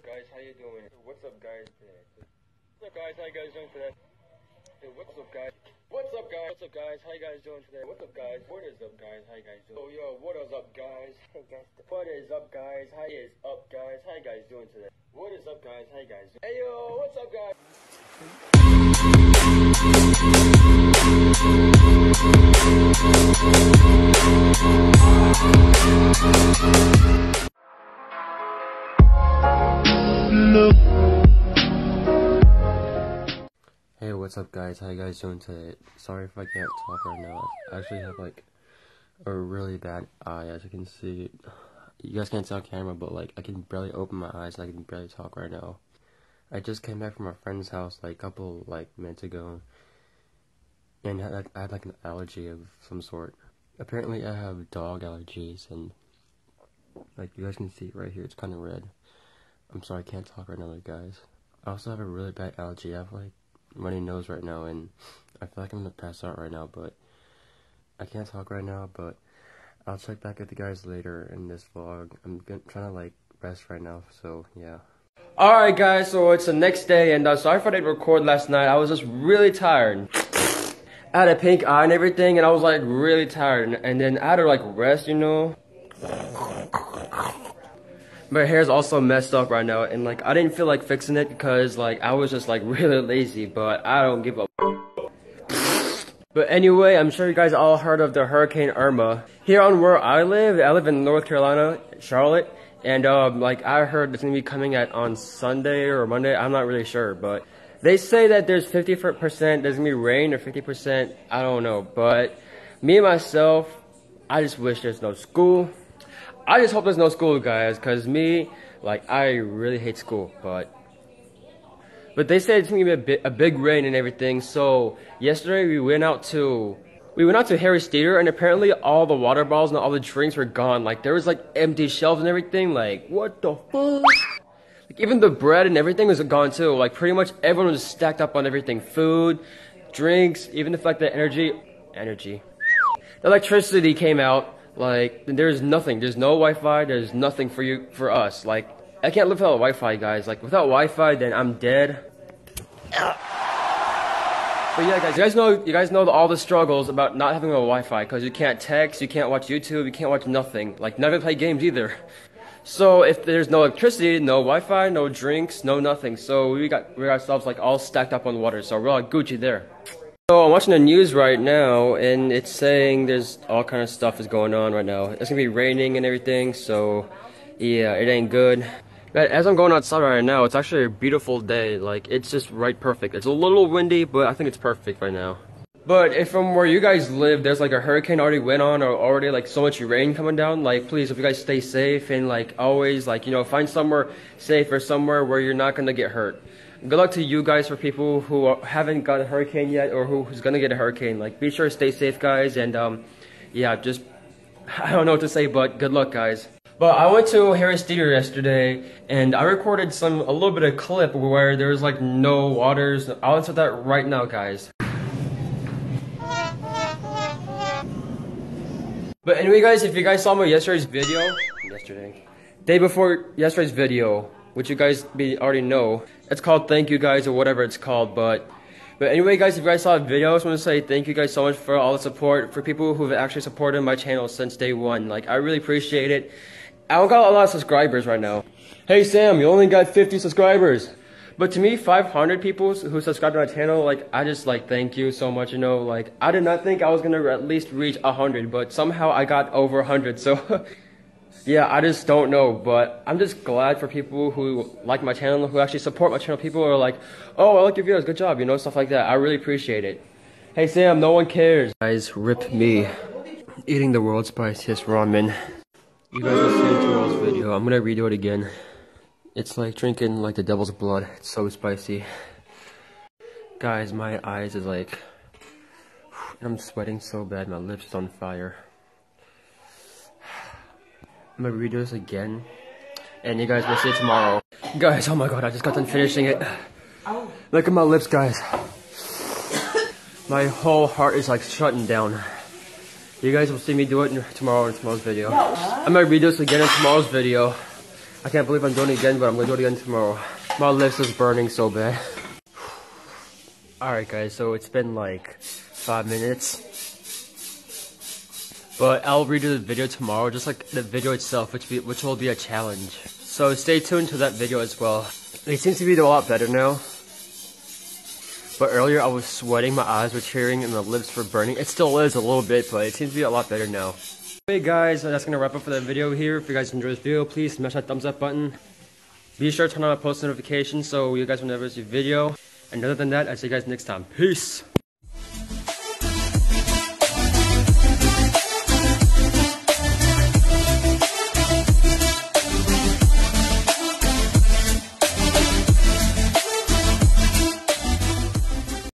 Guys, how you doing? What's up, guys? What's up, guys? How you guys doing today? Hey, what's up, guys? What's up, guys? What's up, guys? How you guys doing today? What's up, guys? What is up, guys? How you guys doing? Oh, yo, what is up, guys? Hey, guys. What is up, guys? How is up, guys? How you guys doing today? What is up, guys? How you guys doing? Hey, yo, what's up, guys? Hey, what's up, guys? How you guys doing today? Sorry if I can't talk right now. I actually have like a really bad eye, as you can see. You guys can't see on camera, but like I can barely open my eyes. I can barely talk right now. I just came back from a friend's house like a couple like minutes ago, and I had, I had like an allergy of some sort. Apparently, I have dog allergies, and like you guys can see right here, it's kind of red. I'm sorry, I can't talk right now, guys. I also have a really bad allergy. I have like runny nose right now, and I feel like I'm gonna pass out right now, but I can't talk right now, but I'll check back with you guys later in this vlog. I'm gonna, trying to like rest right now, so yeah. Alright guys, so it's the next day, and uh, sorry for I didn't record last night. I was just really tired. I had a pink eye and everything, and I was like really tired, and, and then I had to like rest, you know. My hair's also messed up right now, and like I didn't feel like fixing it because like I was just like really lazy, but I don't give a. But anyway, I'm sure you guys all heard of the Hurricane Irma. Here on where I live, I live in North Carolina, Charlotte, and um, like I heard it's gonna be coming at on Sunday or Monday. I'm not really sure, but they say that there's 50% there's gonna be rain or 50%. I don't know, but me myself, I just wish there's no school. I just hope there's no school, guys, because me, like, I really hate school, but... But they said it's gonna be a, bit, a big rain and everything, so yesterday we went out to... We went out to Harris Teeter, and apparently all the water bottles and all the drinks were gone. Like, there was, like, empty shelves and everything. Like, what the fuck? Like, even the bread and everything was gone, too. Like, pretty much everyone was stacked up on everything. Food, drinks, even the fact that energy... Energy. The electricity came out. Like, there's nothing. There's no Wi-Fi. There's nothing for you, for us. Like, I can't live without Wi-Fi, guys. Like, without Wi-Fi, then I'm dead. But yeah, guys, you guys know, you guys know all the struggles about not having a Wi-Fi because you can't text, you can't watch YouTube, you can't watch nothing. Like, never play games either. So if there's no electricity, no Wi-Fi, no drinks, no nothing. So we got we got ourselves like all stacked up on water. So we're all Gucci there. So I'm watching the news right now, and it's saying there's all kind of stuff is going on right now. It's gonna be raining and everything, so yeah, it ain't good. But as I'm going outside right now, it's actually a beautiful day. Like it's just right perfect. It's a little windy, but I think it's perfect right now. But if from where you guys live, there's like a hurricane already went on, or already like so much rain coming down, like please, if you guys stay safe and like always, like you know, find somewhere safe or somewhere where you're not gonna get hurt good luck to you guys for people who haven't got a hurricane yet or who's gonna get a hurricane. Like, be sure to stay safe, guys, and um, yeah, just I don't know what to say, but good luck, guys. But I went to Harris Teeter yesterday, and I recorded some a little bit of clip where there was like no waters. I'll insert that right now, guys. But anyway, guys, if you guys saw my yesterday's video, yesterday, day before yesterday's video, which you guys be already know. It's called Thank You Guys or whatever it's called, but but anyway guys, if you guys saw the video, I just want to say thank you guys so much for all the support, for people who've actually supported my channel since day one. Like, I really appreciate it. I don't got a lot of subscribers right now. Hey Sam, you only got 50 subscribers. But to me, 500 people who subscribe to my channel, like, I just, like, thank you so much, you know, like, I did not think I was gonna at least reach 100, but somehow I got over 100, so Yeah, I just don't know, but I'm just glad for people who like my channel, who actually support my channel. People are like, oh, I like your videos, good job, you know, stuff like that. I really appreciate it. Hey Sam, no one cares. Guys, rip me. Eating the world's spiciest ramen. You guys will see tomorrow's video. I'm gonna redo it again. It's like drinking like the devil's blood. It's so spicy. Guys, my eyes is like... I'm sweating so bad, my lips is on fire. I'm gonna redo this again. And you guys will see it tomorrow. Guys, oh my god, I just got done finishing it. Oh. Look at my lips, guys. my whole heart is like shutting down. You guys will see me do it tomorrow in tomorrow's video. I'm gonna redo this again in tomorrow's video. I can't believe I'm doing it again, but I'm gonna do it again tomorrow. My lips is burning so bad. Alright guys, so it's been like five minutes. But I'll redo the video tomorrow, just like the video itself, which be, which will be a challenge. So stay tuned to that video as well. It seems to be a lot better now. But earlier I was sweating, my eyes were tearing, and the lips were burning. It still is a little bit, but it seems to be a lot better now. Hey guys, that's gonna wrap up for the video here. If you guys enjoyed this video, please smash that thumbs up button. Be sure to turn on my post notifications so you guys will never miss a video. And other than that, I'll see you guys next time. Peace!